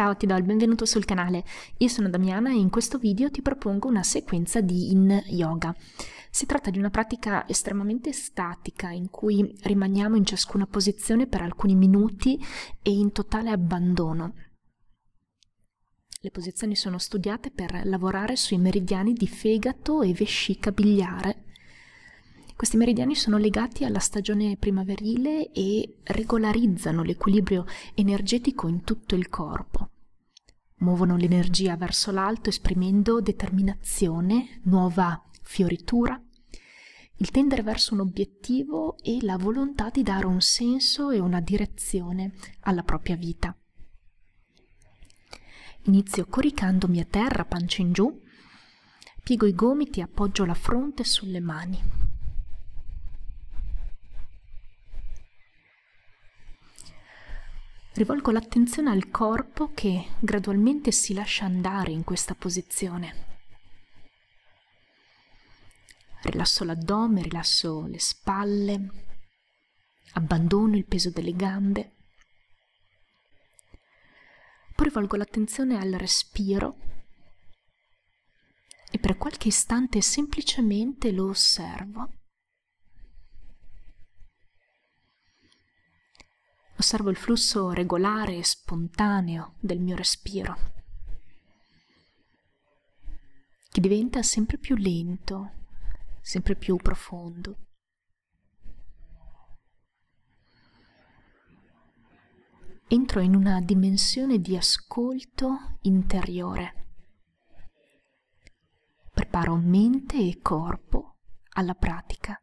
Ciao, ti do il benvenuto sul canale. Io sono Damiana e in questo video ti propongo una sequenza di Yin Yoga. Si tratta di una pratica estremamente statica in cui rimaniamo in ciascuna posizione per alcuni minuti e in totale abbandono. Le posizioni sono studiate per lavorare sui meridiani di fegato e vescica biliare. Questi meridiani sono legati alla stagione primaverile e regolarizzano l'equilibrio energetico in tutto il corpo. Muovono l'energia verso l'alto esprimendo determinazione, nuova fioritura, il tendere verso un obiettivo e la volontà di dare un senso e una direzione alla propria vita. Inizio coricandomi a terra, pancia in giù, piego i gomiti e appoggio la fronte sulle mani. Rivolgo l'attenzione al corpo che gradualmente si lascia andare in questa posizione. Rilasso l'addome, rilasso le spalle, abbandono il peso delle gambe. Poi rivolgo l'attenzione al respiro e per qualche istante semplicemente lo osservo. Osservo il flusso regolare e spontaneo del mio respiro, che diventa sempre più lento, sempre più profondo. Entro in una dimensione di ascolto interiore. Preparo mente e corpo alla pratica.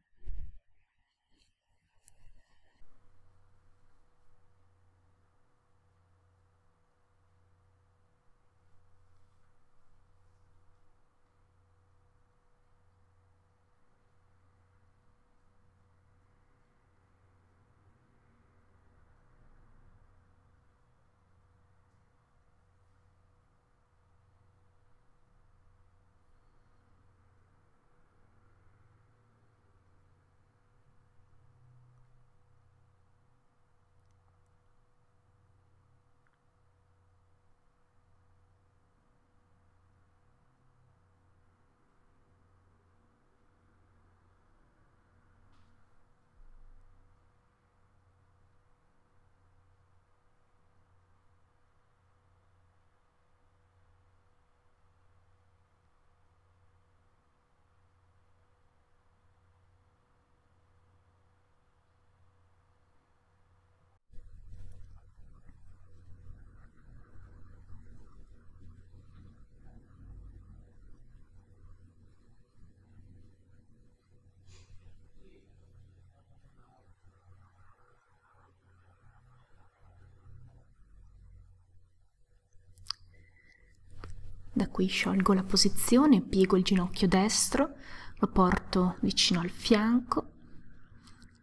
Da qui sciolgo la posizione, piego il ginocchio destro, lo porto vicino al fianco,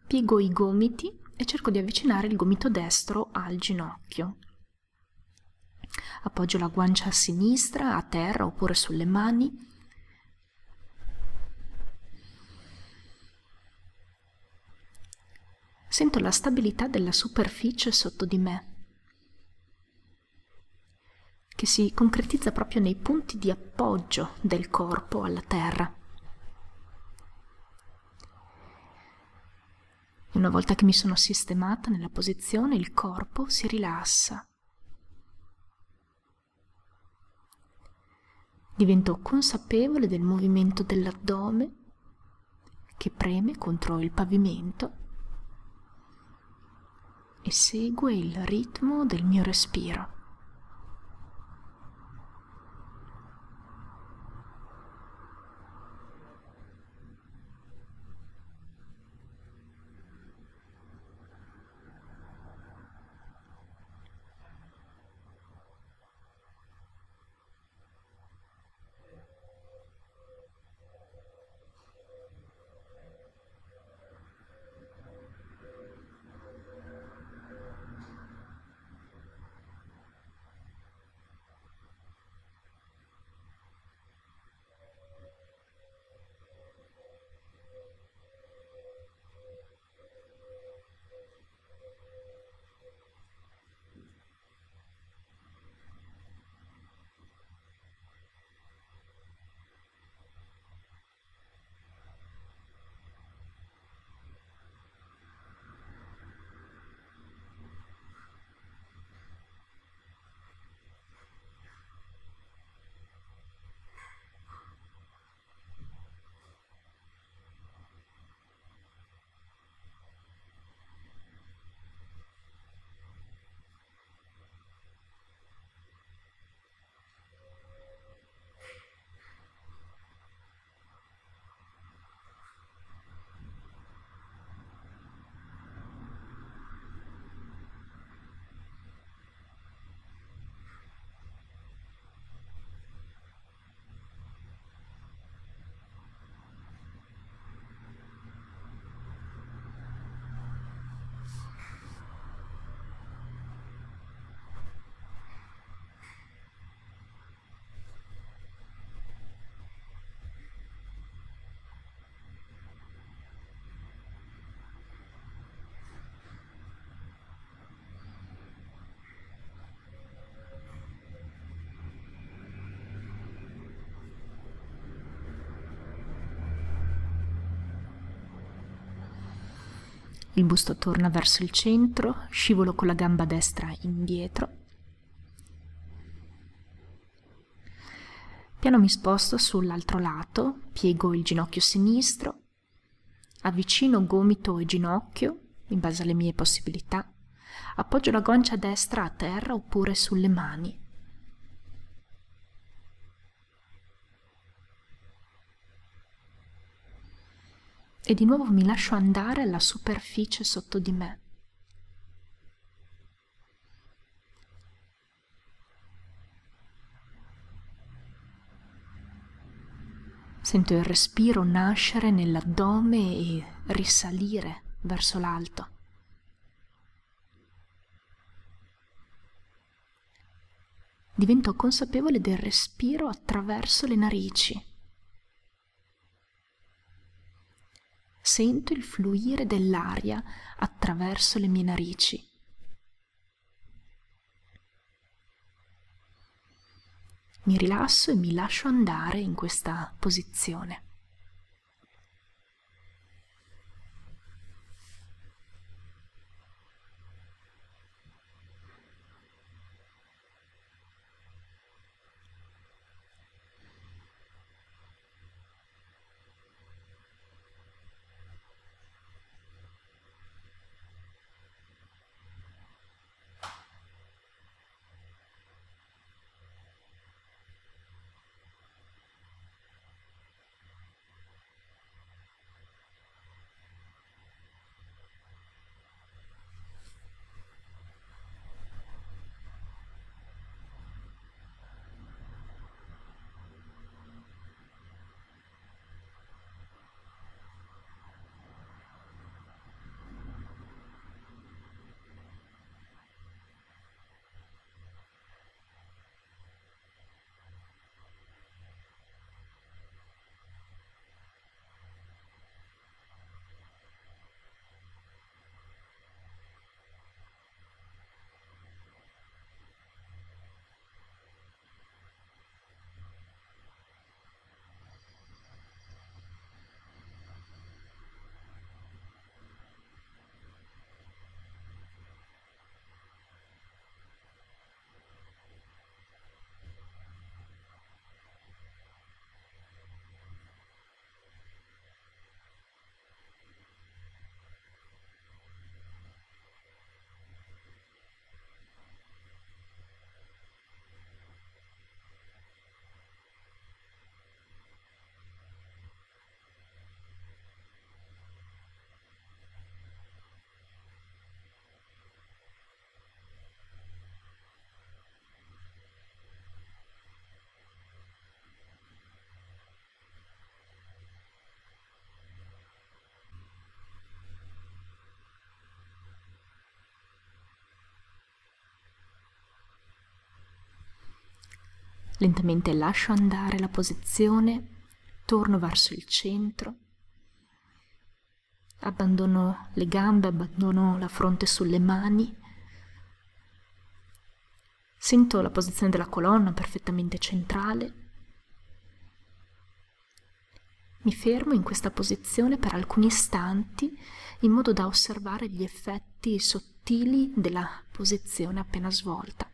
piego i gomiti e cerco di avvicinare il gomito destro al ginocchio. Appoggio la guancia a sinistra, a terra oppure sulle mani. Sento la stabilità della superficie sotto di me che si concretizza proprio nei punti di appoggio del corpo alla terra. Una volta che mi sono sistemata nella posizione, il corpo si rilassa. Divento consapevole del movimento dell'addome che preme contro il pavimento e segue il ritmo del mio respiro. Il busto torna verso il centro, scivolo con la gamba destra indietro. Piano mi sposto sull'altro lato, piego il ginocchio sinistro, avvicino gomito e ginocchio in base alle mie possibilità, appoggio la guancia destra a terra oppure sulle mani e di nuovo mi lascio andare alla superficie sotto di me. Sento il respiro nascere nell'addome e risalire verso l'alto. Divento consapevole del respiro attraverso le narici. Sento il fluire dell'aria attraverso le mie narici. Mi rilasso e mi lascio andare in questa posizione. Lentamente lascio andare la posizione, torno verso il centro, abbandono le gambe, abbandono la fronte sulle mani, sento la posizione della colonna perfettamente centrale. Mi fermo in questa posizione per alcuni istanti in modo da osservare gli effetti sottili della posizione appena svolta.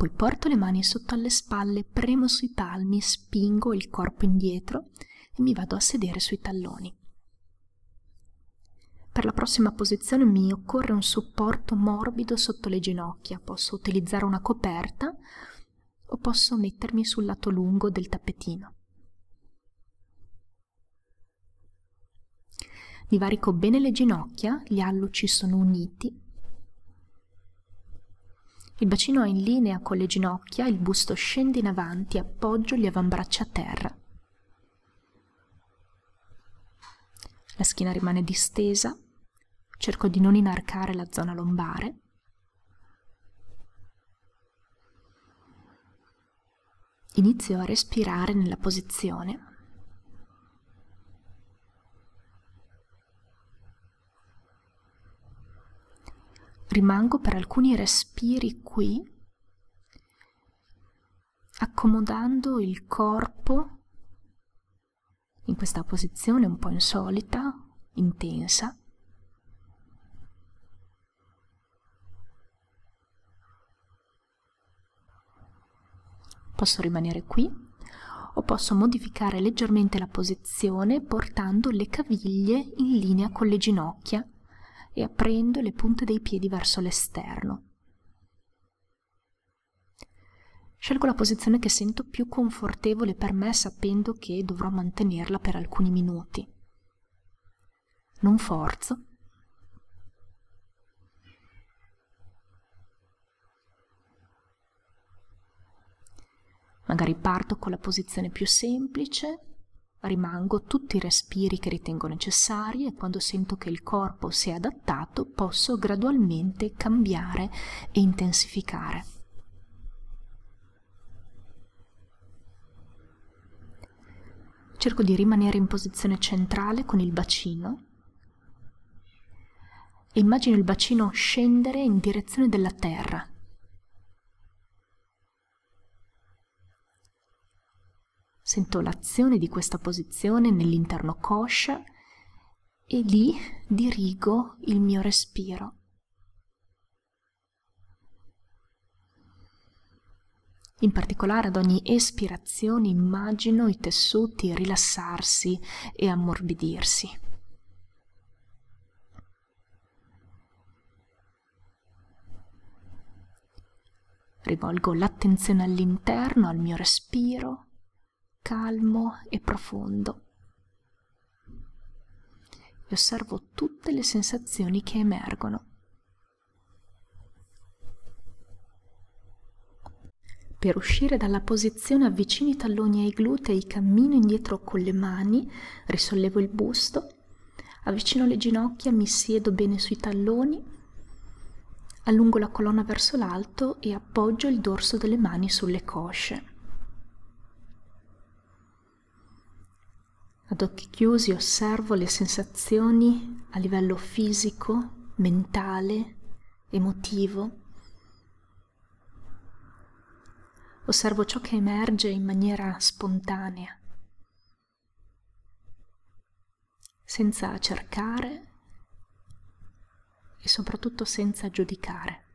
Poi porto le mani sotto alle spalle, premo sui palmi, spingo il corpo indietro e mi vado a sedere sui talloni. Per la prossima posizione mi occorre un supporto morbido sotto le ginocchia, posso utilizzare una coperta o posso mettermi sul lato lungo del tappetino. Divarico bene le ginocchia, gli alluci sono uniti il bacino è in linea con le ginocchia, il busto scende in avanti, appoggio gli avambracci a terra. La schiena rimane distesa, cerco di non inarcare la zona lombare. Inizio a respirare nella posizione. Rimango per alcuni respiri qui, accomodando il corpo in questa posizione un po' insolita, intensa. Posso rimanere qui o posso modificare leggermente la posizione portando le caviglie in linea con le ginocchia e aprendo le punte dei piedi verso l'esterno. Scelgo la posizione che sento più confortevole per me sapendo che dovrò mantenerla per alcuni minuti. Non forzo. Magari parto con la posizione più semplice rimango tutti i respiri che ritengo necessari e quando sento che il corpo si è adattato posso gradualmente cambiare e intensificare. Cerco di rimanere in posizione centrale con il bacino e immagino il bacino scendere in direzione della terra Sento l'azione di questa posizione nell'interno coscia e lì dirigo il mio respiro. In particolare ad ogni espirazione immagino i tessuti rilassarsi e ammorbidirsi. Rivolgo l'attenzione all'interno, al mio respiro calmo e profondo e osservo tutte le sensazioni che emergono. Per uscire dalla posizione avvicino i talloni ai glutei, cammino indietro con le mani, risollevo il busto, avvicino le ginocchia, mi siedo bene sui talloni, allungo la colonna verso l'alto e appoggio il dorso delle mani sulle cosce. Ad occhi chiusi osservo le sensazioni a livello fisico, mentale, emotivo. Osservo ciò che emerge in maniera spontanea, senza cercare e soprattutto senza giudicare.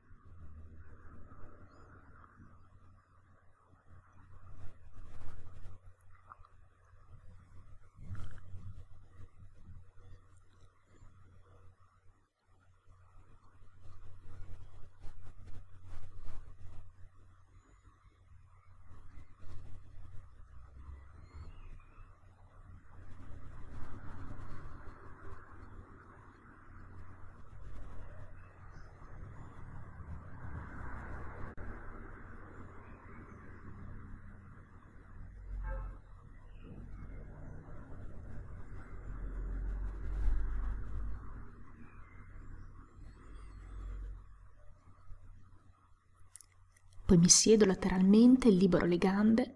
Poi mi siedo lateralmente, libero le gambe.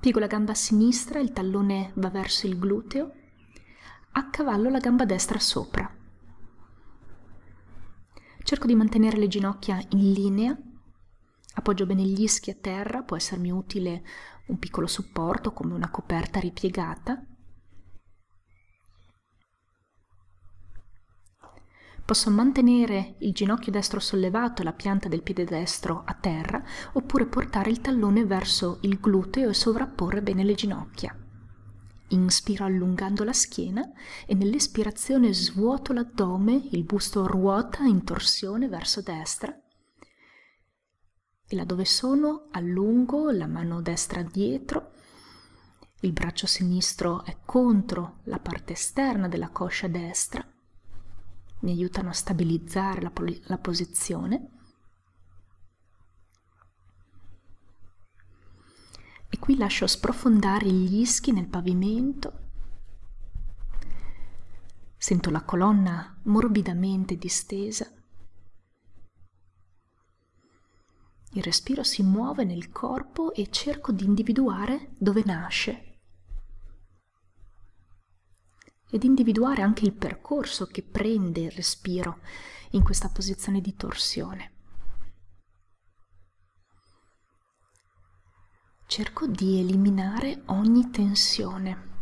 Piego la gamba sinistra, il tallone va verso il gluteo, accavallo la gamba destra sopra. Cerco di mantenere le ginocchia in linea, appoggio bene gli ischi a terra, può essermi utile un piccolo supporto come una coperta ripiegata Posso mantenere il ginocchio destro sollevato e la pianta del piede destro a terra, oppure portare il tallone verso il gluteo e sovrapporre bene le ginocchia. Inspiro allungando la schiena e nell'espirazione svuoto l'addome, il busto ruota in torsione verso destra. e là dove sono allungo la mano destra dietro, il braccio sinistro è contro la parte esterna della coscia destra, mi aiutano a stabilizzare la, la posizione. E qui lascio sprofondare gli ischi nel pavimento. Sento la colonna morbidamente distesa. Il respiro si muove nel corpo e cerco di individuare dove nasce ed individuare anche il percorso che prende il respiro in questa posizione di torsione. Cerco di eliminare ogni tensione.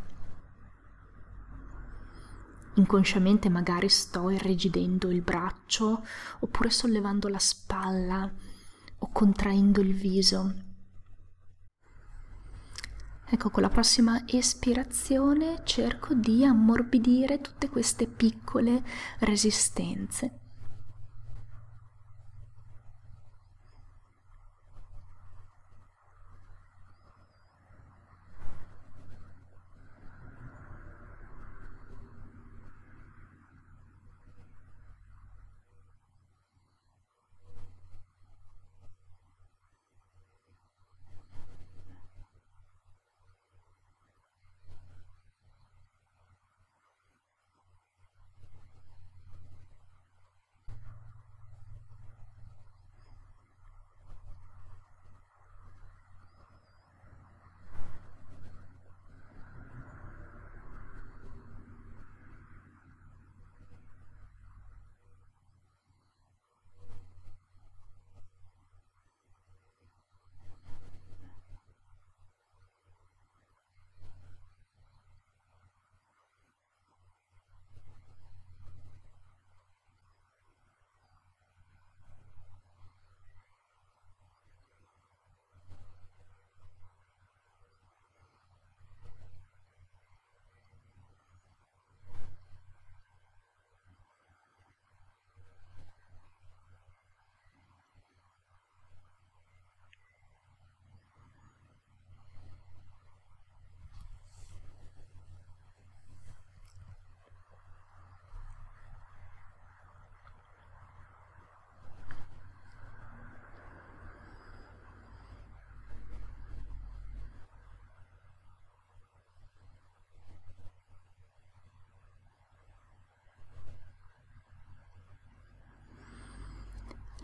Inconsciamente magari sto irrigidendo il braccio oppure sollevando la spalla o contraendo il viso. Ecco, con la prossima espirazione cerco di ammorbidire tutte queste piccole resistenze.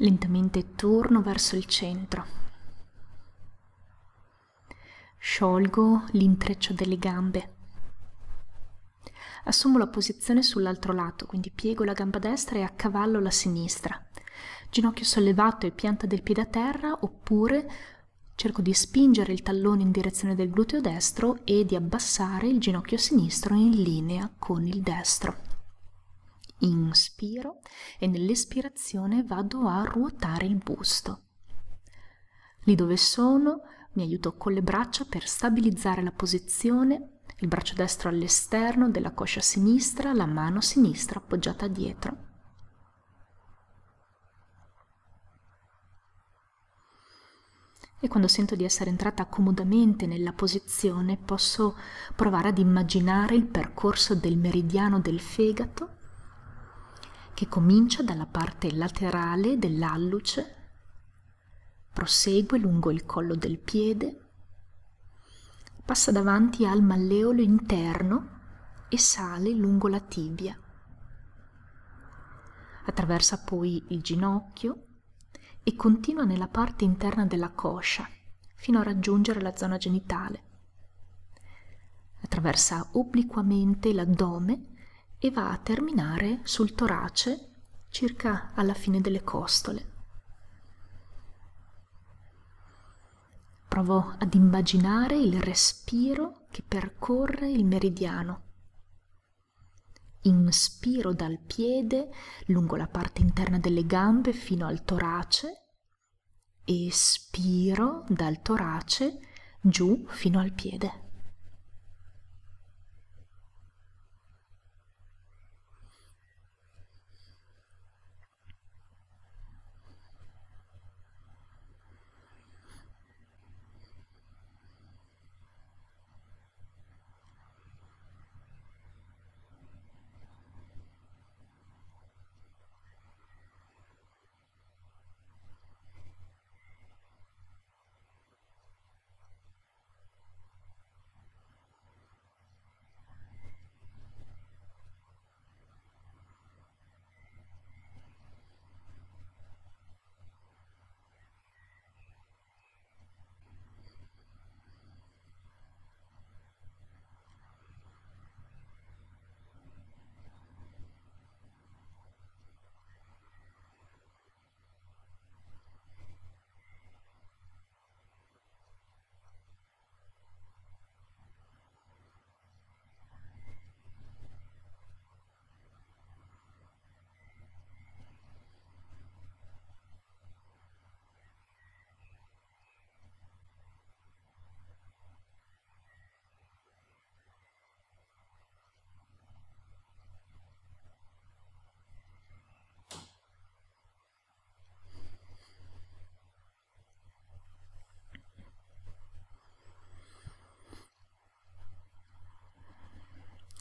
Lentamente torno verso il centro. Sciolgo l'intreccio delle gambe. Assumo la posizione sull'altro lato, quindi piego la gamba destra e accavallo la sinistra. Ginocchio sollevato e pianta del piede a terra, oppure cerco di spingere il tallone in direzione del gluteo destro e di abbassare il ginocchio sinistro in linea con il destro inspiro e nell'espirazione vado a ruotare il busto. Lì dove sono mi aiuto con le braccia per stabilizzare la posizione, il braccio destro all'esterno della coscia sinistra, la mano sinistra appoggiata dietro. E quando sento di essere entrata comodamente nella posizione, posso provare ad immaginare il percorso del meridiano del fegato che comincia dalla parte laterale dell'alluce, prosegue lungo il collo del piede, passa davanti al malleolo interno e sale lungo la tibia. Attraversa poi il ginocchio e continua nella parte interna della coscia fino a raggiungere la zona genitale. Attraversa obliquamente l'addome e va a terminare sul torace circa alla fine delle costole. Provo ad immaginare il respiro che percorre il meridiano. Inspiro dal piede lungo la parte interna delle gambe fino al torace. Espiro dal torace giù fino al piede.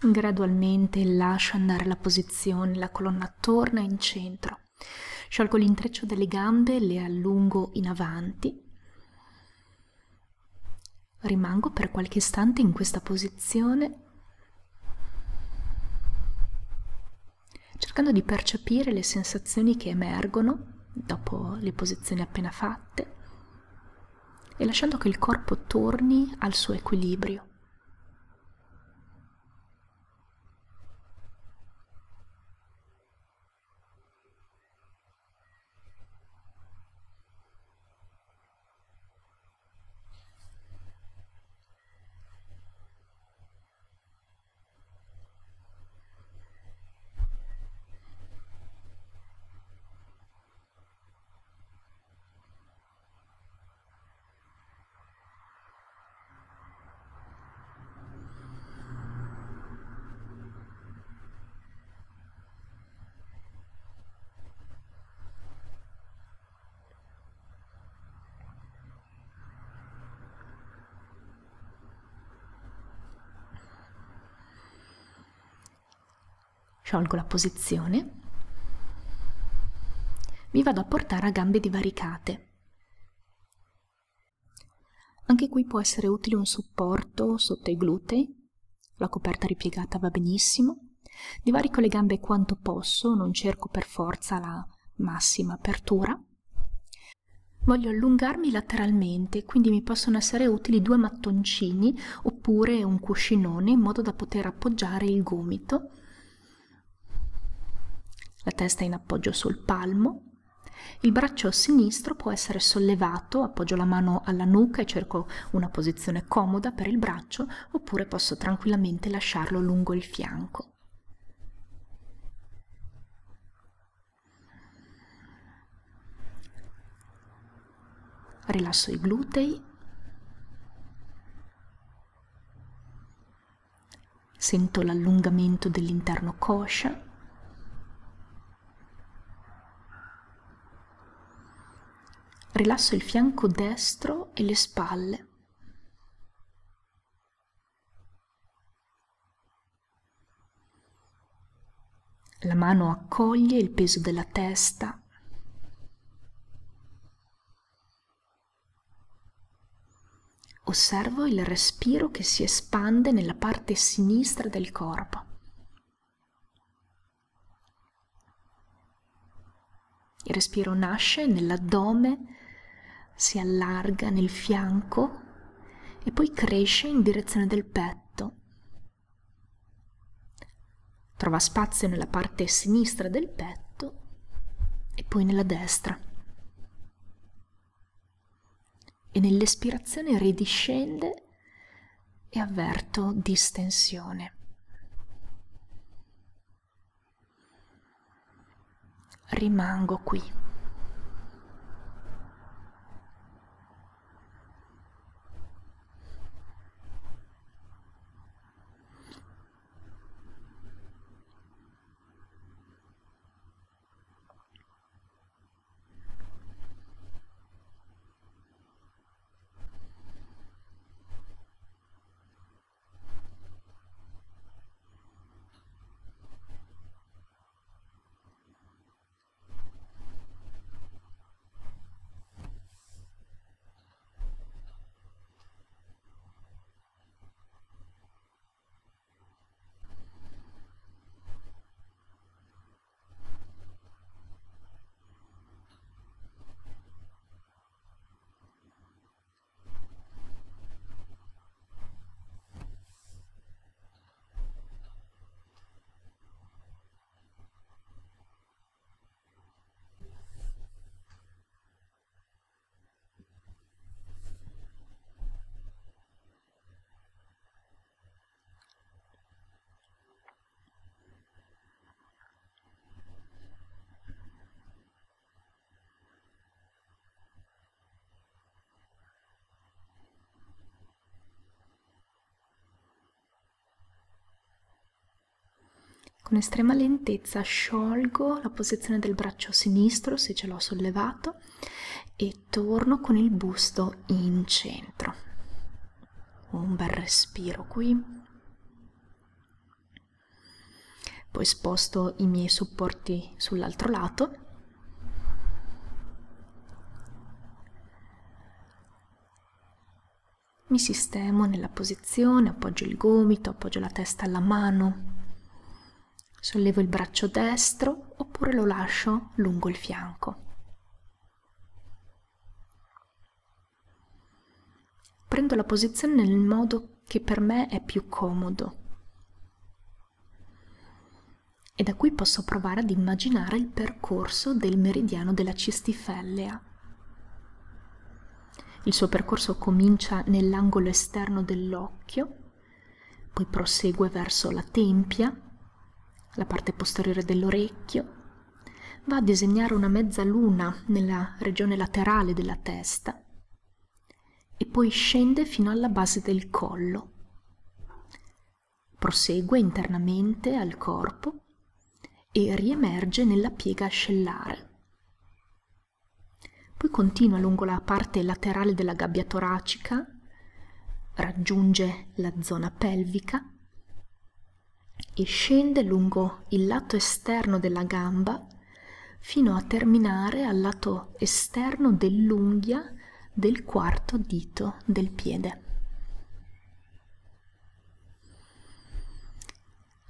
Gradualmente lascio andare la posizione, la colonna torna in centro. Sciolgo l'intreccio delle gambe, le allungo in avanti. Rimango per qualche istante in questa posizione, cercando di percepire le sensazioni che emergono dopo le posizioni appena fatte e lasciando che il corpo torni al suo equilibrio. Sciolgo la posizione. Mi vado a portare a gambe divaricate. Anche qui può essere utile un supporto sotto i glutei. La coperta ripiegata va benissimo. Divarico le gambe quanto posso, non cerco per forza la massima apertura. Voglio allungarmi lateralmente, quindi mi possono essere utili due mattoncini oppure un cuscinone in modo da poter appoggiare il gomito la testa in appoggio sul palmo. Il braccio sinistro può essere sollevato, appoggio la mano alla nuca e cerco una posizione comoda per il braccio, oppure posso tranquillamente lasciarlo lungo il fianco. Rilasso i glutei. Sento l'allungamento dell'interno coscia. Rilasso il fianco destro e le spalle. La mano accoglie il peso della testa. Osservo il respiro che si espande nella parte sinistra del corpo. Il respiro nasce nell'addome si allarga nel fianco e poi cresce in direzione del petto. Trova spazio nella parte sinistra del petto e poi nella destra. E nell'espirazione ridiscende e avverto distensione. Rimango qui. Con estrema lentezza sciolgo la posizione del braccio sinistro se ce l'ho sollevato e torno con il busto in centro. Un bel respiro qui. Poi sposto i miei supporti sull'altro lato. Mi sistemo nella posizione, appoggio il gomito, appoggio la testa alla mano, sollevo il braccio destro oppure lo lascio lungo il fianco. Prendo la posizione nel modo che per me è più comodo e da qui posso provare ad immaginare il percorso del meridiano della cistifellea. Il suo percorso comincia nell'angolo esterno dell'occhio, poi prosegue verso la tempia, la parte posteriore dell'orecchio, va a disegnare una mezza luna nella regione laterale della testa e poi scende fino alla base del collo. Prosegue internamente al corpo e riemerge nella piega ascellare. Poi continua lungo la parte laterale della gabbia toracica, raggiunge la zona pelvica e scende lungo il lato esterno della gamba fino a terminare al lato esterno dell'unghia del quarto dito del piede.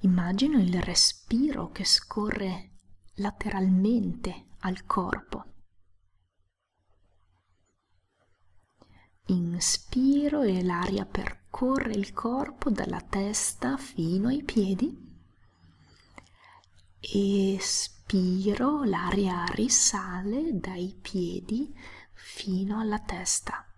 Immagino il respiro che scorre lateralmente al corpo. Inspiro e l'aria percorre il corpo dalla testa fino ai piedi. Espiro, l'aria risale dai piedi fino alla testa.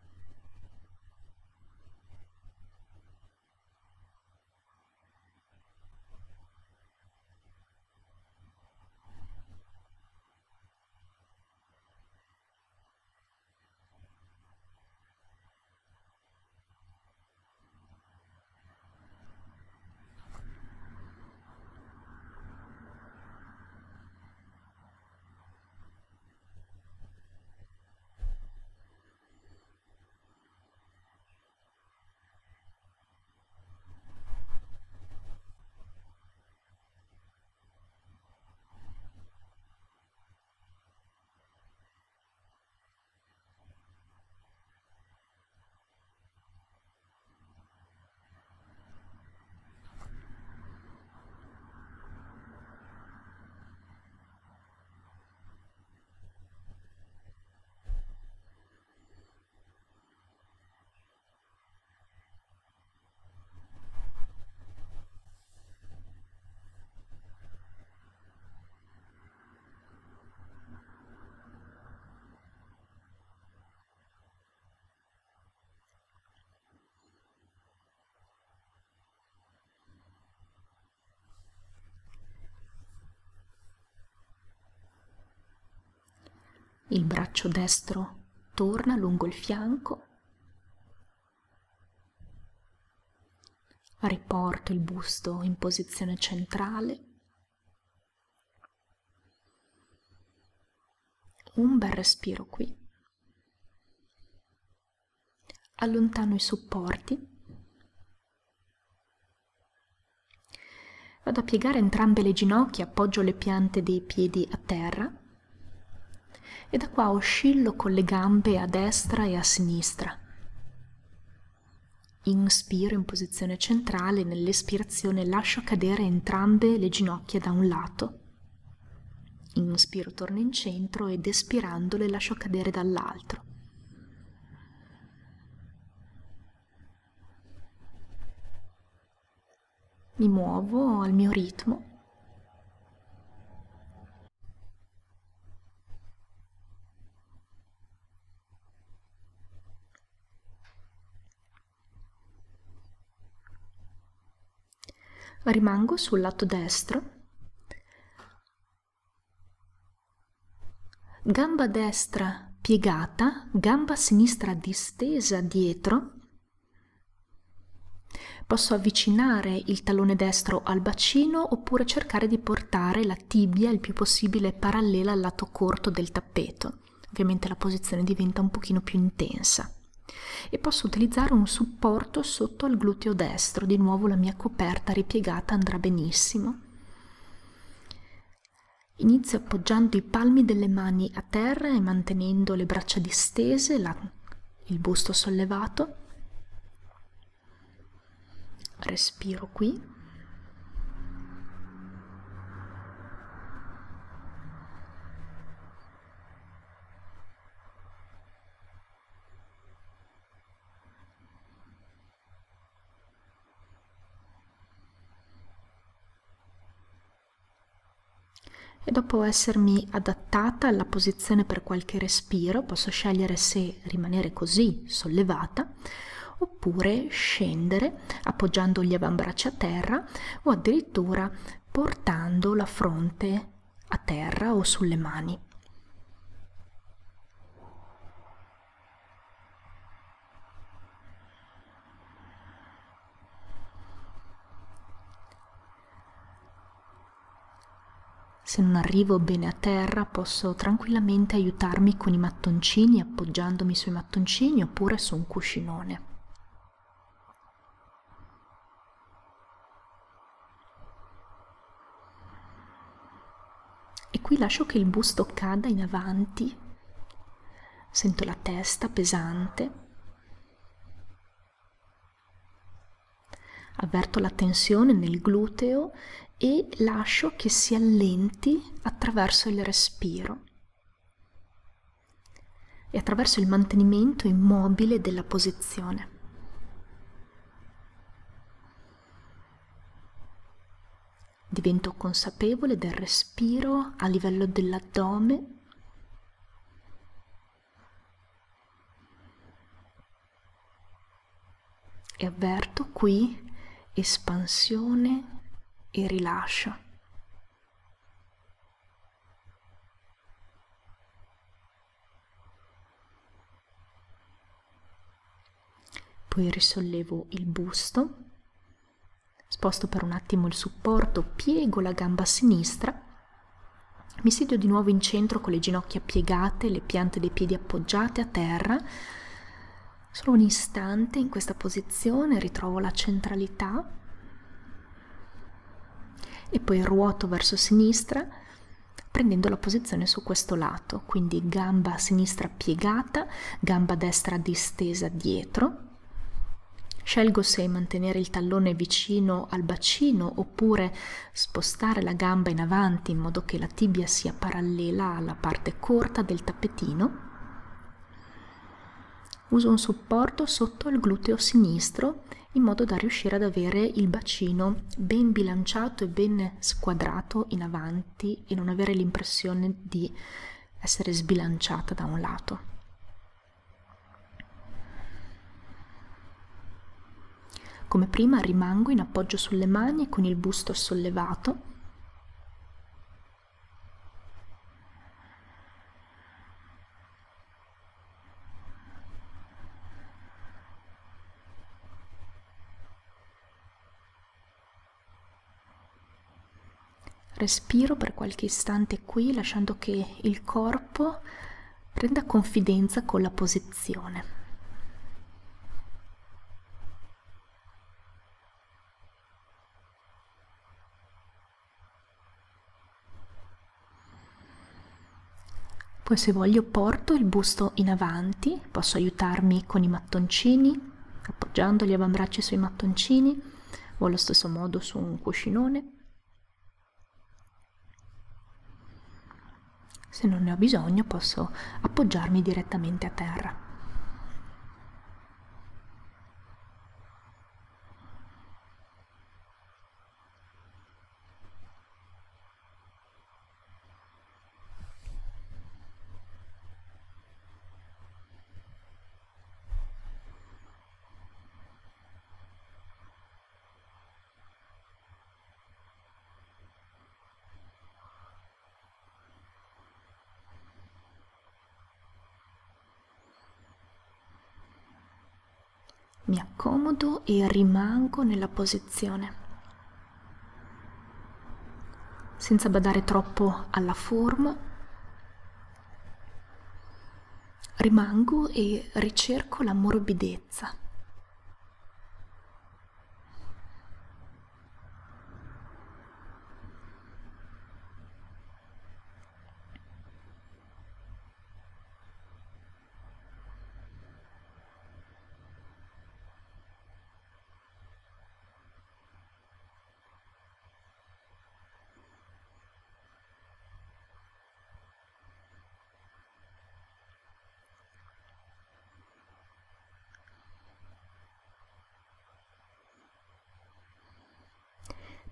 Il braccio destro torna lungo il fianco, riporto il busto in posizione centrale, un bel respiro qui, allontano i supporti, vado a piegare entrambe le ginocchia, appoggio le piante dei piedi a terra, e da qua oscillo con le gambe a destra e a sinistra. Inspiro in posizione centrale, nell'espirazione lascio cadere entrambe le ginocchia da un lato. Inspiro, torno in centro ed espirando le lascio cadere dall'altro. Mi muovo al mio ritmo rimango sul lato destro, gamba destra piegata, gamba sinistra distesa dietro, posso avvicinare il tallone destro al bacino oppure cercare di portare la tibia il più possibile parallela al lato corto del tappeto. Ovviamente la posizione diventa un pochino più intensa e posso utilizzare un supporto sotto al gluteo destro, di nuovo la mia coperta ripiegata andrà benissimo. Inizio appoggiando i palmi delle mani a terra e mantenendo le braccia distese, la, il busto sollevato. Respiro qui. E dopo essermi adattata alla posizione per qualche respiro posso scegliere se rimanere così sollevata oppure scendere appoggiando gli avambracci a terra o addirittura portando la fronte a terra o sulle mani. Se non arrivo bene a terra posso tranquillamente aiutarmi con i mattoncini appoggiandomi sui mattoncini oppure su un cuscinone. E qui lascio che il busto cada in avanti, sento la testa pesante, avverto la tensione nel gluteo e lascio che si allenti attraverso il respiro e attraverso il mantenimento immobile della posizione. Divento consapevole del respiro a livello dell'addome e avverto qui espansione e rilascio. Poi risollevo il busto, sposto per un attimo il supporto, piego la gamba sinistra, mi siedo di nuovo in centro con le ginocchia piegate, le piante dei piedi appoggiate a terra. Solo un istante in questa posizione ritrovo la centralità e poi ruoto verso sinistra prendendo la posizione su questo lato, quindi gamba sinistra piegata, gamba destra distesa dietro. Scelgo se mantenere il tallone vicino al bacino oppure spostare la gamba in avanti in modo che la tibia sia parallela alla parte corta del tappetino. Uso un supporto sotto il gluteo sinistro in modo da riuscire ad avere il bacino ben bilanciato e ben squadrato in avanti e non avere l'impressione di essere sbilanciata da un lato. Come prima rimango in appoggio sulle mani con il busto sollevato Respiro per qualche istante qui lasciando che il corpo prenda confidenza con la posizione. Poi se voglio porto il busto in avanti, posso aiutarmi con i mattoncini, appoggiando gli avambracci sui mattoncini o allo stesso modo su un cuscinone. Se non ne ho bisogno posso appoggiarmi direttamente a terra. Mi accomodo e rimango nella posizione, senza badare troppo alla forma. Rimango e ricerco la morbidezza.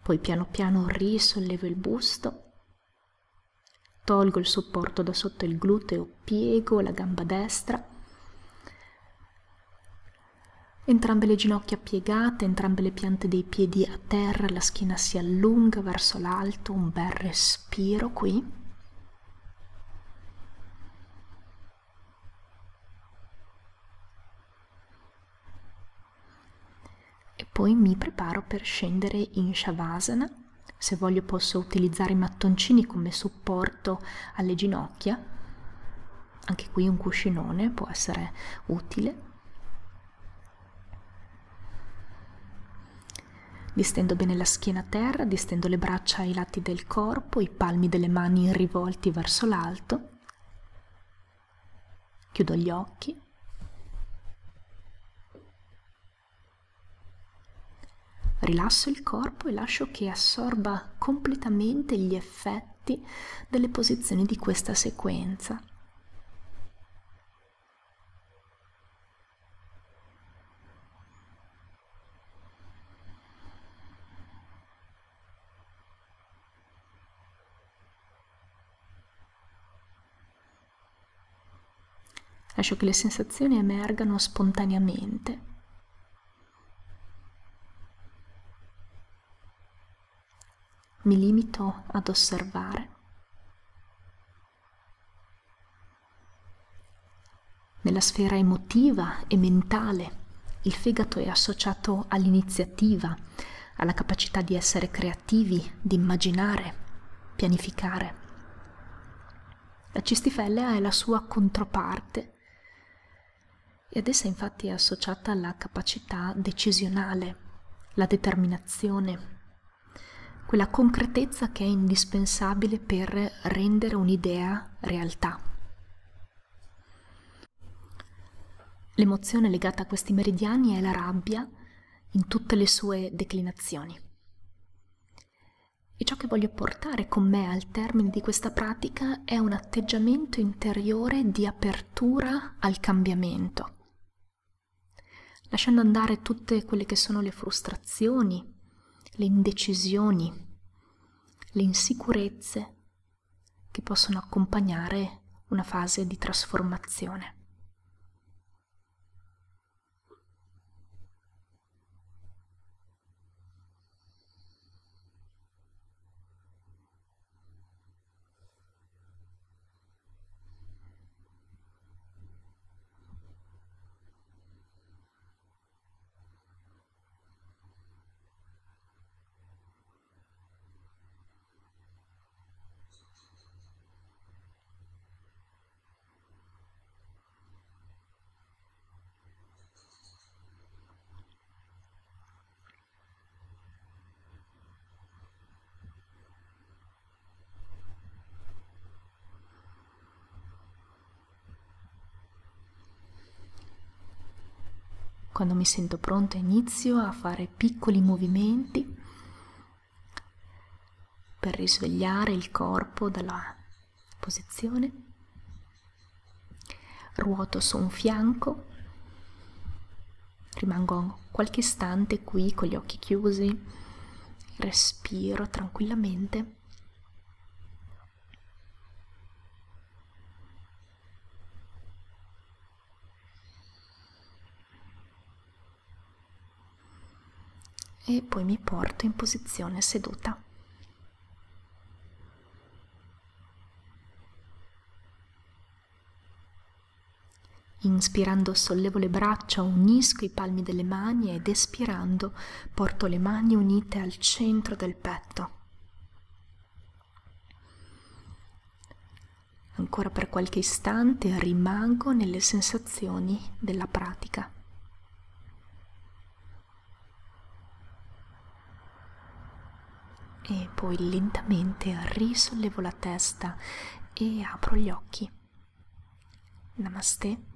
Poi piano piano risollevo il busto, tolgo il supporto da sotto il gluteo, piego la gamba destra, entrambe le ginocchia piegate, entrambe le piante dei piedi a terra, la schiena si allunga verso l'alto, un bel respiro qui. Poi mi preparo per scendere in Shavasana. Se voglio posso utilizzare i mattoncini come supporto alle ginocchia. Anche qui un cuscinone può essere utile. Distendo bene la schiena a terra, distendo le braccia ai lati del corpo, i palmi delle mani rivolti verso l'alto. Chiudo gli occhi. Rilasso il corpo e lascio che assorba completamente gli effetti delle posizioni di questa sequenza. Lascio che le sensazioni emergano spontaneamente. Mi limito ad osservare. Nella sfera emotiva e mentale il fegato è associato all'iniziativa, alla capacità di essere creativi, di immaginare, pianificare. La cistifellea è la sua controparte, e ad essa infatti è associata la capacità decisionale, la determinazione, quella concretezza che è indispensabile per rendere un'idea realtà. L'emozione legata a questi meridiani è la rabbia in tutte le sue declinazioni. E ciò che voglio portare con me al termine di questa pratica è un atteggiamento interiore di apertura al cambiamento lasciando andare tutte quelle che sono le frustrazioni, le indecisioni, le insicurezze che possono accompagnare una fase di trasformazione. Quando mi sento pronta inizio a fare piccoli movimenti per risvegliare il corpo dalla posizione. Ruoto su un fianco, rimango qualche istante qui con gli occhi chiusi, respiro tranquillamente e poi mi porto in posizione seduta. Inspirando sollevo le braccia, unisco i palmi delle mani ed espirando porto le mani unite al centro del petto. Ancora per qualche istante rimango nelle sensazioni della pratica. E poi lentamente risollevo la testa e apro gli occhi. Namaste.